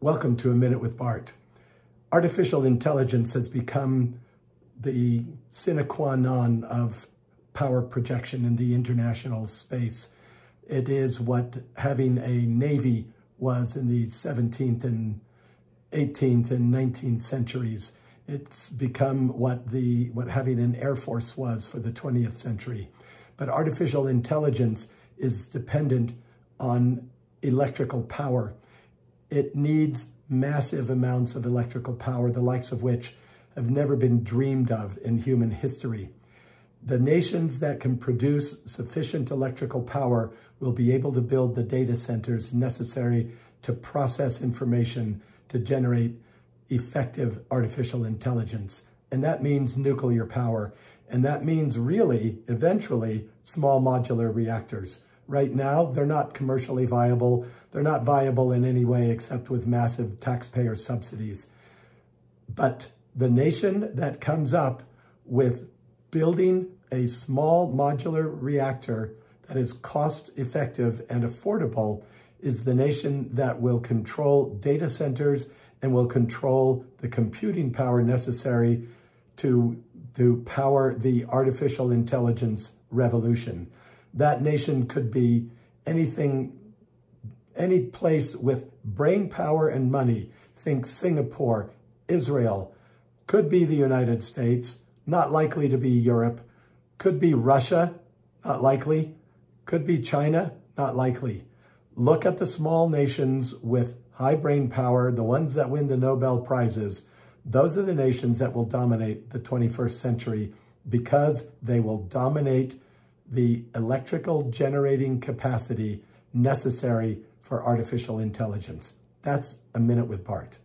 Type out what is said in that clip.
Welcome to A Minute with Bart. Artificial intelligence has become the sine qua non of power projection in the international space. It is what having a navy was in the 17th and 18th and 19th centuries. It's become what the what having an air force was for the 20th century. But artificial intelligence is dependent on electrical power it needs massive amounts of electrical power, the likes of which have never been dreamed of in human history. The nations that can produce sufficient electrical power will be able to build the data centers necessary to process information to generate effective artificial intelligence. And that means nuclear power. And that means really, eventually, small modular reactors. Right now, they're not commercially viable. They're not viable in any way except with massive taxpayer subsidies. But the nation that comes up with building a small modular reactor that is cost effective and affordable is the nation that will control data centers and will control the computing power necessary to, to power the artificial intelligence revolution. That nation could be anything, any place with brain power and money. Think Singapore, Israel, could be the United States, not likely to be Europe, could be Russia, not likely, could be China, not likely. Look at the small nations with high brain power, the ones that win the Nobel Prizes. Those are the nations that will dominate the 21st century because they will dominate the electrical generating capacity necessary for artificial intelligence. That's a minute with Bart.